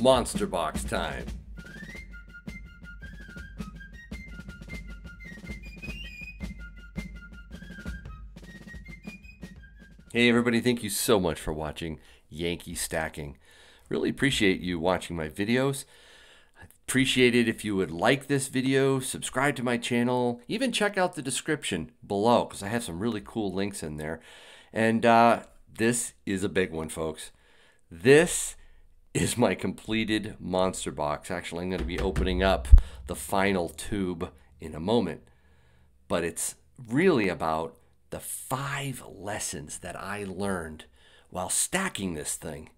Monster Box time. Hey everybody, thank you so much for watching Yankee Stacking. Really appreciate you watching my videos. I appreciate it if you would like this video, subscribe to my channel, even check out the description below because I have some really cool links in there. And uh, this is a big one, folks. This is my completed monster box. Actually, I'm going to be opening up the final tube in a moment. But it's really about the five lessons that I learned while stacking this thing.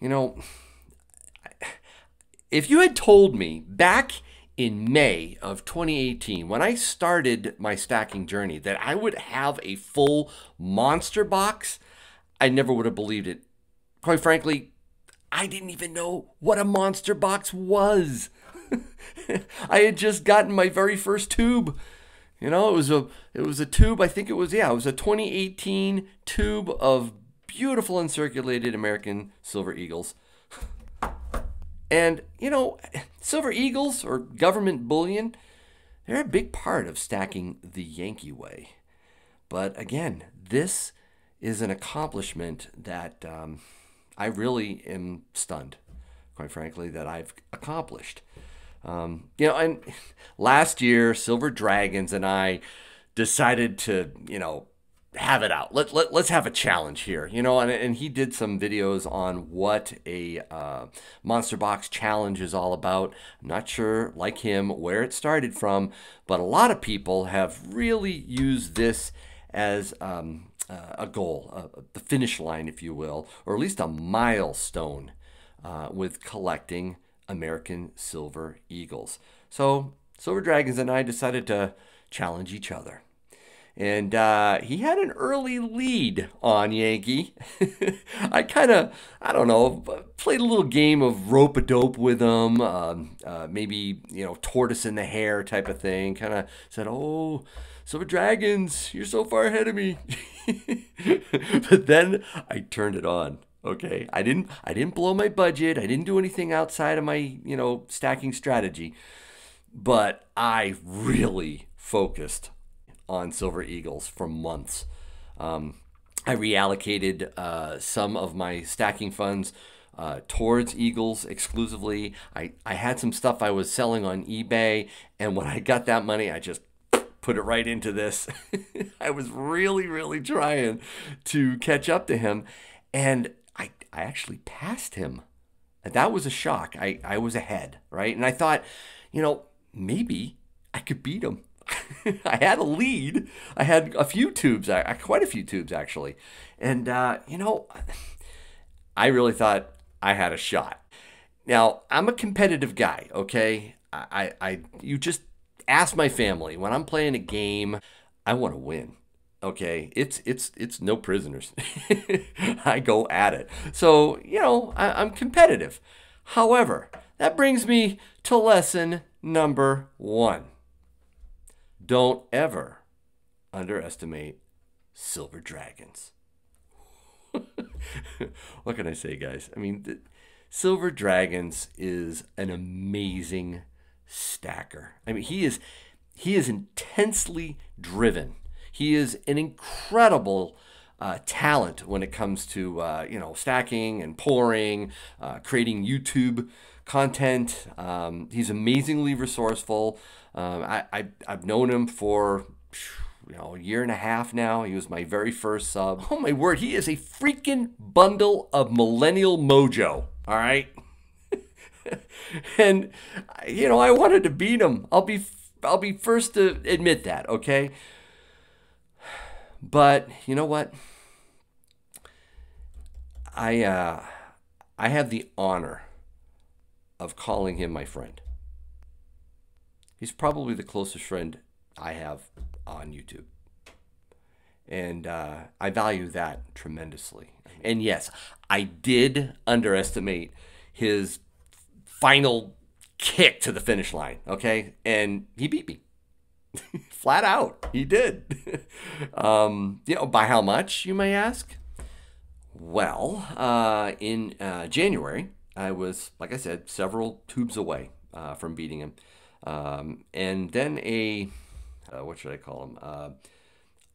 You know, if you had told me back in May of 2018, when I started my stacking journey, that I would have a full monster box, I never would have believed it. Quite frankly, I didn't even know what a monster box was. I had just gotten my very first tube. You know, it was a it was a tube. I think it was yeah, it was a 2018 tube of beautiful uncirculated American silver eagles. And you know, silver eagles or government bullion, they're a big part of stacking the Yankee way. But again, this is an accomplishment that um, I really am stunned, quite frankly, that I've accomplished. Um, you know, and last year, Silver Dragons and I decided to, you know, have it out. Let, let, let's have a challenge here, you know, and, and he did some videos on what a uh, Monster Box challenge is all about. I'm not sure, like him, where it started from, but a lot of people have really used this as um, uh, a goal, the finish line, if you will, or at least a milestone uh, with collecting American Silver Eagles. So Silver Dragons and I decided to challenge each other. And uh, he had an early lead on Yankee. I kind of, I don't know, played a little game of rope a dope with him, um, uh, maybe, you know, tortoise in the hare type of thing. Kind of said, oh, Silver Dragons, you're so far ahead of me. but then I turned it on. Okay, I didn't I didn't blow my budget. I didn't do anything outside of my, you know, stacking strategy. But I really focused on Silver Eagles for months. Um, I reallocated uh, some of my stacking funds uh, towards Eagles exclusively. I, I had some stuff I was selling on eBay, and when I got that money, I just put it right into this. I was really, really trying to catch up to him, and I, I actually passed him. That was a shock. I, I was ahead, right? And I thought, you know, maybe I could beat him. I had a lead. I had a few tubes, quite a few tubes actually. And, uh, you know, I really thought I had a shot. Now, I'm a competitive guy, okay? I, I, you just ask my family when I'm playing a game, I want to win. Okay, it's it's it's no prisoners. I go at it. So you know I, I'm competitive. However, that brings me to lesson number one. Don't ever underestimate silver dragons. what can I say, guys? I mean, Silver Dragons is an amazing stacker. I mean, he is he is intensely driven. He is an incredible uh, talent when it comes to uh, you know stacking and pouring, uh, creating YouTube content. Um, he's amazingly resourceful. Um, I, I I've known him for you know, a year and a half now. He was my very first sub. Oh my word, he is a freaking bundle of millennial mojo. All right. and you know, I wanted to beat him. I'll be I'll be first to admit that, okay? But you know what? I uh I have the honor of calling him my friend. He's probably the closest friend I have on YouTube. And uh, I value that tremendously. And yes, I did underestimate his final kick to the finish line. Okay, and he beat me flat out. He did. um, you know, by how much, you may ask? Well, uh, in uh, January, I was, like I said, several tubes away uh, from beating him. Um, and then a, uh, what should I call him? Uh,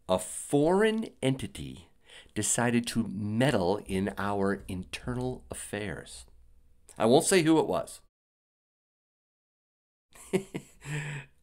a foreign entity decided to meddle in our internal affairs. I won't say who it was.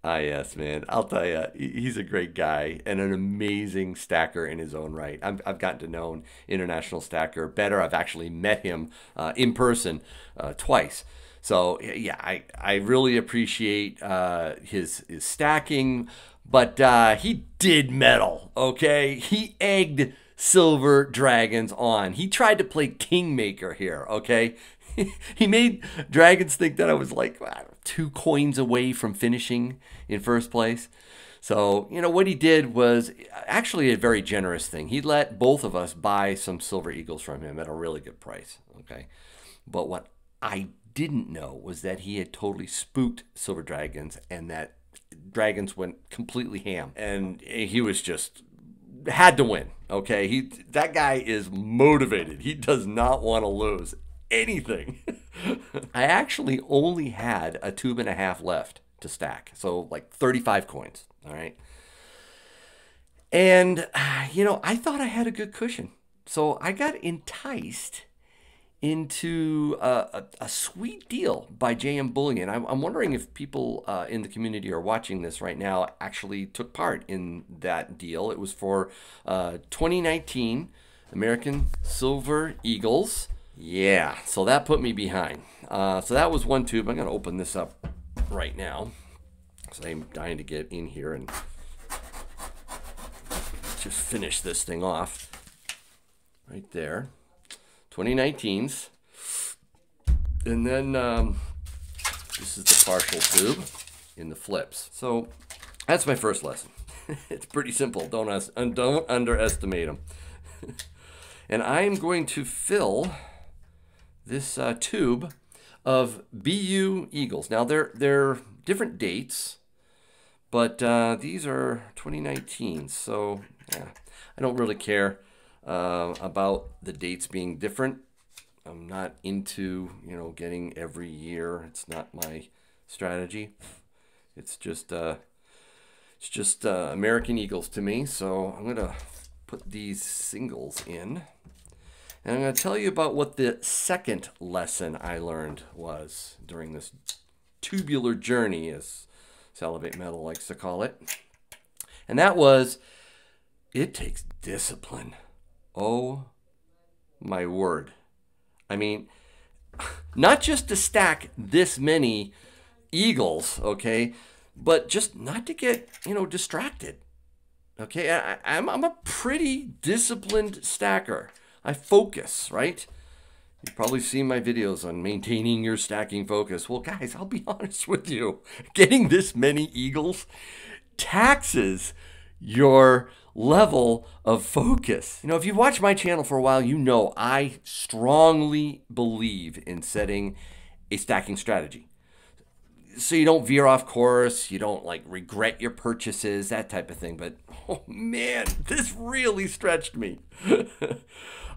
ah, yes, man. I'll tell you, he's a great guy and an amazing stacker in his own right. i have gotten to know an international stacker better. I've actually met him uh, in person uh, twice. So yeah, I, I really appreciate uh, his his stacking, but uh, he did meddle. Okay, he egged Silver Dragons on. He tried to play Kingmaker here. Okay, he made Dragons think that I was like two coins away from finishing in first place. So, you know, what he did was actually a very generous thing. He let both of us buy some Silver Eagles from him at a really good price. Okay. But what I didn't know was that he had totally spooked Silver Dragons and that Dragons went completely ham. And he was just had to win. Okay. He that guy is motivated. He does not want to lose anything. I actually only had a tube and a half left to stack. So like 35 coins. All right. And, you know, I thought I had a good cushion. So I got enticed into a, a, a sweet deal by JM Bullion. I'm, I'm wondering if people uh, in the community are watching this right now actually took part in that deal. It was for uh, 2019 American Silver Eagles. Yeah, so that put me behind. Uh, so that was one tube. I'm going to open this up right now. So I'm dying to get in here and just finish this thing off. Right there. 2019s. And then um, this is the partial tube in the flips. So that's my first lesson. it's pretty simple. Don't, don't underestimate them. and I'm going to fill this uh, tube of BU Eagles. Now, they're, they're different dates, but uh, these are 2019, so yeah, I don't really care uh, about the dates being different. I'm not into, you know, getting every year. It's not my strategy. It's just, uh, it's just uh, American Eagles to me. So I'm to put these singles in. And I'm going to tell you about what the second lesson I learned was during this tubular journey, as Salivate Metal likes to call it. And that was it takes discipline. Oh my word. I mean, not just to stack this many eagles, okay, but just not to get, you know, distracted. Okay, I, I'm, I'm a pretty disciplined stacker. I focus, right? You've probably seen my videos on maintaining your stacking focus. Well, guys, I'll be honest with you. Getting this many eagles taxes your level of focus. You know, if you've watched my channel for a while, you know I strongly believe in setting a stacking strategy. So you don't veer off course, you don't like regret your purchases, that type of thing. But oh man, this really stretched me.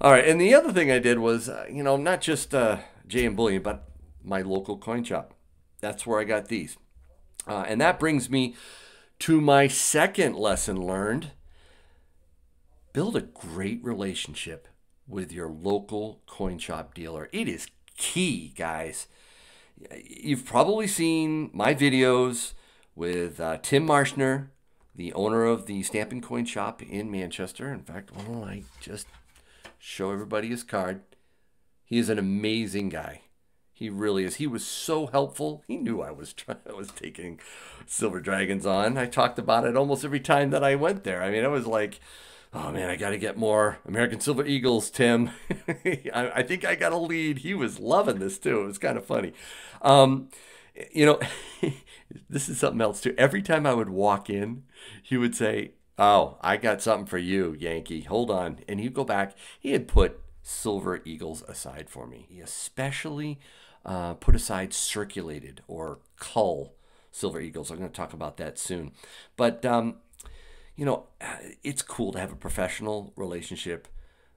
All right, and the other thing I did was, uh, you know, not just uh, JM Bullion, but my local coin shop. That's where I got these. Uh, and that brings me to my second lesson learned. Build a great relationship with your local coin shop dealer. It is key, guys. You've probably seen my videos with uh, Tim Marshner, the owner of the Stampin' Coin Shop in Manchester. In fact, well, I just show everybody his card. He is an amazing guy. He really is. He was so helpful. He knew I was trying, I was taking Silver Dragons on. I talked about it almost every time that I went there. I mean, it was like, oh man, I got to get more American Silver Eagles, Tim. I, I, think I got a lead. He was loving this too. It was kind of funny. Um, you know, this is something else too. Every time I would walk in, he would say, Oh, I got something for you, Yankee. Hold on. And he'd go back. He had put Silver Eagles aside for me. He especially uh, put aside circulated or cull Silver Eagles. I'm going to talk about that soon. But, um, you know, it's cool to have a professional relationship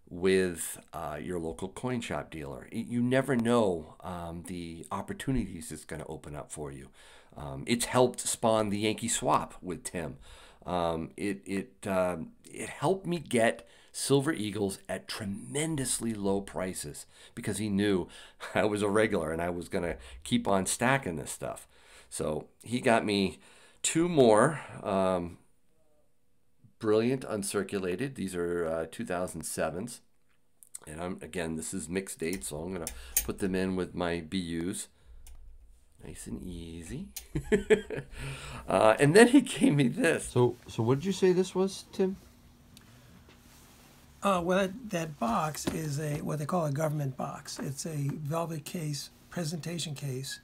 with uh, your local coin shop dealer. You never know um, the opportunities it's going to open up for you. Um, it's helped spawn the Yankee swap with Tim. Um, it it um, it helped me get Silver Eagles at tremendously low prices because he knew I was a regular and I was going to keep on stacking this stuff. So he got me two more um, brilliant uncirculated. These are uh, 2007s. And I'm again, this is mixed date, so I'm going to put them in with my BUs. Nice and easy. uh, and then he gave me this. So, so what did you say this was, Tim? Uh, well, that, that box is a what they call a government box. It's a velvet case, presentation case,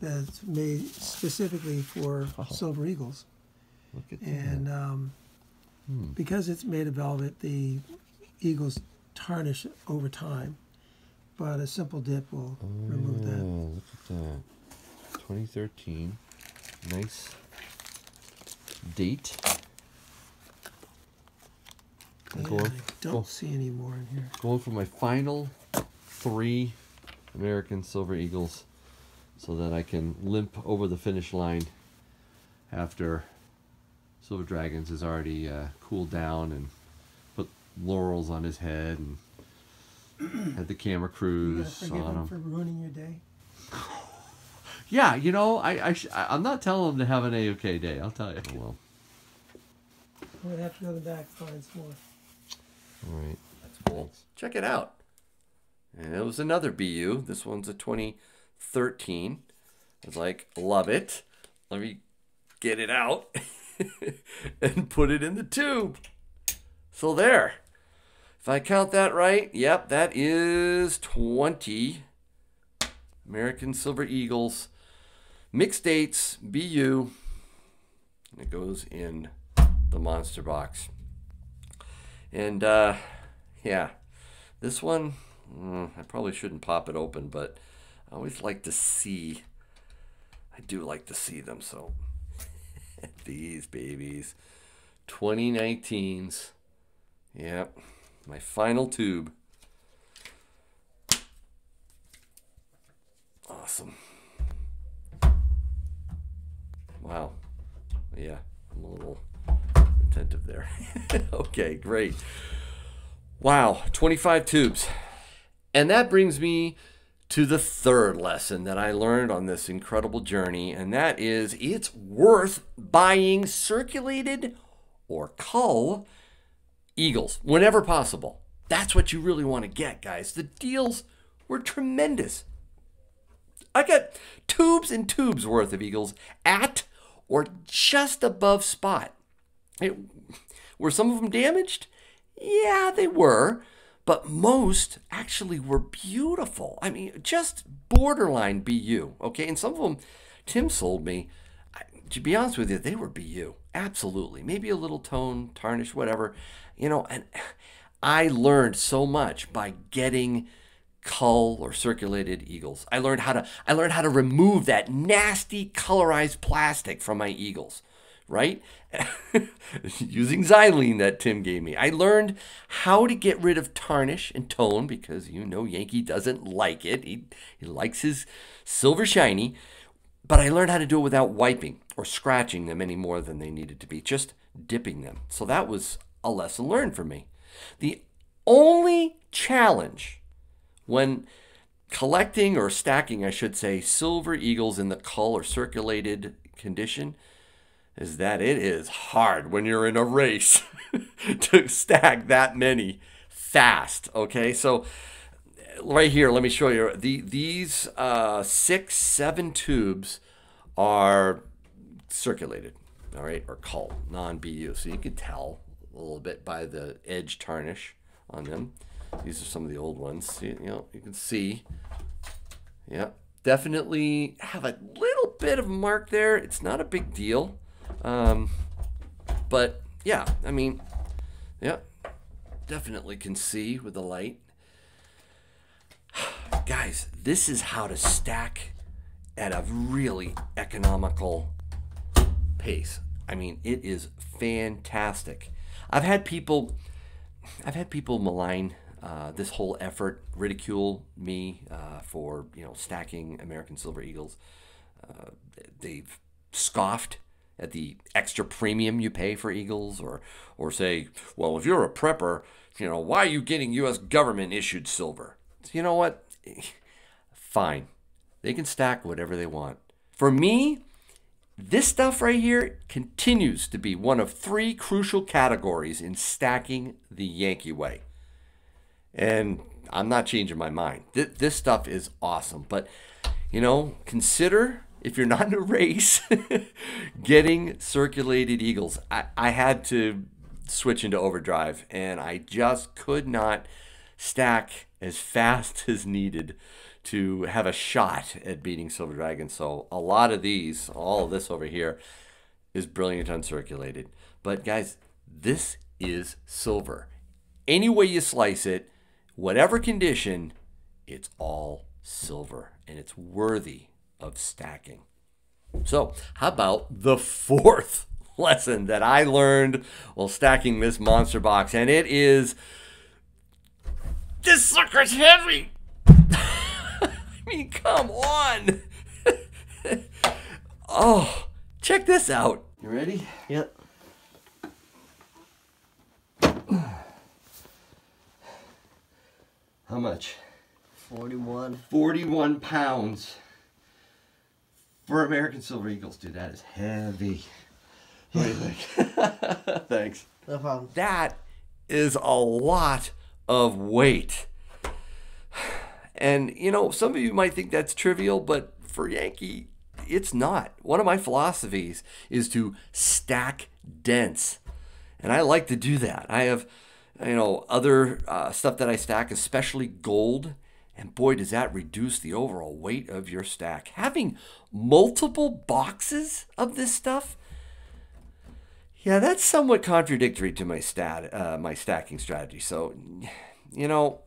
that's made specifically for Oh. Silver Eagles. Look at And um, Hmm. because it's made of velvet, the Eagles tarnish over time. But a simple dip will remove that. Oh, look at that. 2013. Nice date. I'm going, I don't go- see any more in here. going for my final three American Silver Eagles so that I can limp over the finish line after Silver Dragons has already uh, cooled down and put laurels on his head and had the camera crews on him him. for ruining your day. Yeah, you know, I, I sh- I- I'm not telling him to have an A-OK day. I'll tell you. Oh, well, I'm gonna have to go to the back and find some more. all right. That's cool. Check it out. And it was another BU. This one's a 2013. I was like, love it. Let me get it out and put it in the tube. So there. If I count that right, yep, that is 20 American Silver Eagles mixed dates BU. And it goes in the monster box. And uh, yeah, this one, mm, I probably shouldn't pop it open, but I always like to see. I do like to see them. So these babies, 2019s. Yep, my final tube. Awesome. Wow. Yeah, I'm a little attentive there. okay, great. Wow, 25 tubes. And that brings me to the third lesson that I learned on this incredible journey, and that is it's worth buying circulated or cull eagles whenever possible. That's what you really want to get, guys. The deals were tremendous. I got tubes and tubes worth of eagles at or just above spot. It, were some of them damaged? Yeah, they were. But most actually were beautiful. I mean, just borderline BU. Okay. And some of them, Tim sold me. To be honest with you, they were BU. Absolutely. Maybe a little tone, tarnish, whatever. You know, and I learned so much by getting cull or circulated eagles. I learned how to I learned how to remove that nasty colorized plastic from my eagles, right? Using xylene that Tim gave me. I learned how to get rid of tarnish and tone because you know Yankee doesn't like it. He he likes his silver shiny, but I learned how to do it without wiping or scratching them any more than they needed to be, just dipping them. So that was a lesson learned for me. The only challenge when collecting or stacking, I should say, silver eagles in the cull or circulated condition is that it is hard when you're in a race to stack that many fast. Okay, so right here, let me show you. The these uh, six, seven tubes are circulated. All right, or cull, non-BU. So you can tell a little bit by the edge tarnish on them. These are some of the old ones. You know, you can see. Yeah, definitely have a little bit of mark there. It's not a big deal. Um, but yeah, I mean, yeah, definitely can see with the light. Guys, this is how to stack at a really economical pace. I mean, it is fantastic. I've had people I've had people malign uh, this whole effort, ridicule me uh, for you know stacking American Silver Eagles. Uh, they've scoffed at the extra premium you pay for eagles, or or say, well, if you're a prepper, you know why are you getting U.S. government issued silver? You know what? Fine, they can stack whatever they want. For me, this stuff right here continues to be one of three crucial categories in stacking the Yankee way. And I'm not changing my mind. Th- this stuff is awesome. But, you know, consider if you're not in a race, getting circulated Eagles. I, I had to switch into overdrive and I just could not stack as fast as needed to have a shot at beating Silver Dragon. So a lot of these, all of this over here, is brilliant uncirculated. But guys, this is silver. Any way you slice it, whatever condition, it's all silver and it's worthy of stacking. So, how about the fourth lesson that I learned while stacking this monster box? And it is this sucker's heavy. I mean, come on. oh, check this out. You ready? Yep. How much? 41. 41 pounds for American Silver Eagles. Dude, that is heavy. What do you think? Thanks. No problem. That is a lot of weight. And, you know, some of you might think that's trivial, but for Yankee, it's not. One of my philosophies is to stack dense. And I like to do that. I have, you know, other uh, stuff that I stack, especially gold. And boy, does that reduce the overall weight of your stack. Having multiple boxes of this stuff, yeah, that's somewhat contradictory to my stat, uh, my stacking strategy. So, you know,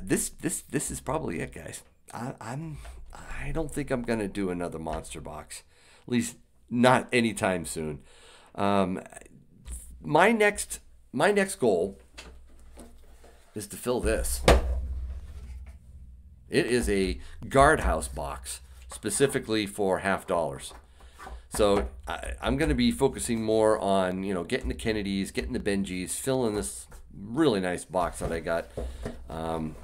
this this this is probably it, guys. I, I'm I don't think I'm gonna do another monster box, at least not anytime soon. Um, my next my next goal is to fill this. It is a guardhouse box specifically for half dollars. So I, I'm going to be focusing more on you know getting the Kennedys, getting the Benjis, filling this really nice box that I got um,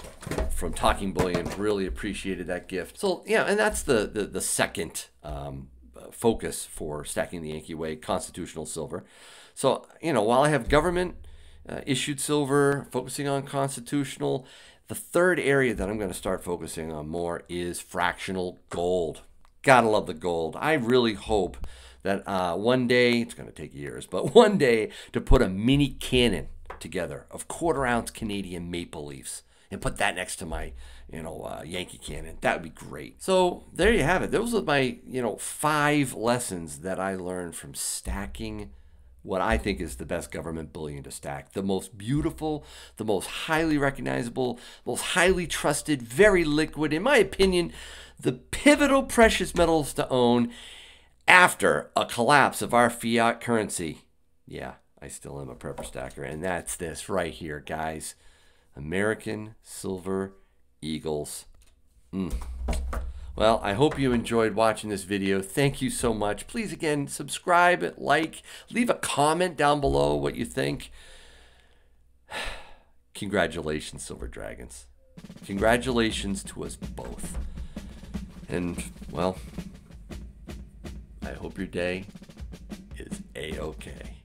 from Talking Bullion. Really appreciated that gift. So yeah, and that's the the, the second um, focus for stacking the Yankee way, constitutional silver. So you know while I have government uh, issued silver, focusing on constitutional. The third area that I'm going to start focusing on more is fractional gold. Gotta love the gold. I really hope that uh, one day, it's going to take years, but one day to put a mini cannon together of quarter ounce Canadian maple leaves and put that next to my, you know, uh, Yankee cannon. That would be great. So there you have it. Those are my, you know, five lessons that I learned from stacking what I think is the best government bullion to stack. The most beautiful, the most highly recognizable, most highly trusted, very liquid, in my opinion, the pivotal precious metals to own after a collapse of our fiat currency. Yeah, I still am a prepper stacker, and that's this right here, guys. American Silver Eagles. Mm. Well, I hope you enjoyed watching this video. Thank you so much. Please, again, subscribe, like, leave a comment down below what you think. Congratulations, Silver Dragons. Congratulations to us both. And, well, I hope your day is A-okay. Jeez.